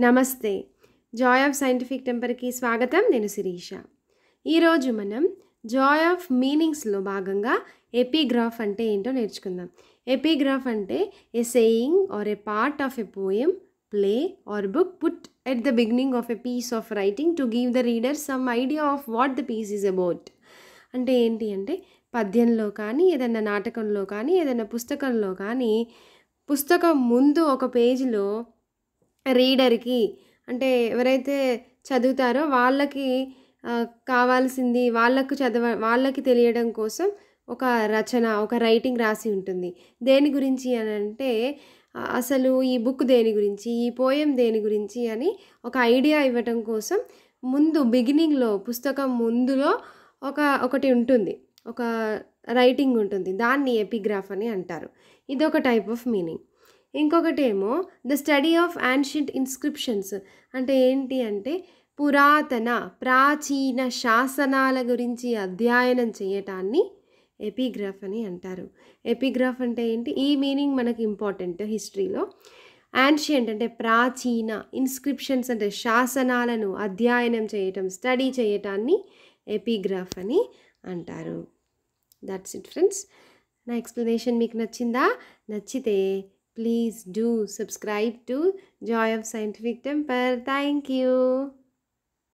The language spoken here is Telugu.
నమస్తే. జాయ్ ఆఫ్ సైంటిఫిక్ టెంపర్కి స్వాగతం. నేను శిరీష. ఈరోజు మనం జాయ్ ఆఫ్ మీనింగ్స్లో భాగంగా ఎపిగ్రాఫ్ అంటే ఏంటో నేర్చుకుందాం. ఎపిగ్రాఫ్ అంటే a saying or a part of a poem play or book put at the beginning of a piece of writing to give the reader some idea of what the piece is about. అంటే ఏంటి అంటే పద్యంలో కానీ ఏదైనా నాటకంలో కానీ ఏదైనా పుస్తకంలో కానీ పుస్తకం ముందు ఒక పేజీలో రీడర్కి అంటే ఎవరైతే చదువుతారో వాళ్ళకి కావాల్సింది వాళ్ళకు చదవ వాళ్ళకి తెలియడం కోసం ఒక రచన ఒక రైటింగ్ రాసి ఉంటుంది. దేని గురించి అని అంటే అసలు ఈ బుక్ దేని గురించి ఈ పోయం దేని గురించి అని ఒక ఐడియా ఇవ్వటం కోసం ముందు బిగినింగ్లో పుస్తకం ముందులో ఒక ఒకటి ఉంటుంది. ఒక రైటింగ్ ఉంటుంది. దాన్ని ఎపిగ్రాఫ్ అని అంటారు. ఇది ఒక టైప్ ఆఫ్ మీనింగ్. ఇంకొకటి ఏమో the study of ancient inscriptions అంటే ఏంటి అంటే పురాతన ప్రాచీన శాసనాల గురించి అధ్యయనం చేయటాన్ని ఎపిగ్రాఫ్ అని అంటారు. ఎపిగ్రాఫ్ అంటే ఏంటి? ఈ మీనింగ్ మనకి ఇంపార్టెంట్ హిస్టరీలో. యాన్షియంట్ అంటే ప్రాచీన ఇన్స్క్రిప్షన్స్ అంటే శాసనాలను అధ్యయనం చేయటం స్టడీ చేయటాన్ని ఎపిగ్రాఫ్ అని అంటారు. దట్స్ ఇట్ ఫ్రెండ్స్ నా ఎక్స్ప్లెనేషన్ మీకు నచ్చిందా? నచ్చితే Please do subscribe to Joy of Scientific Temper. Thank you.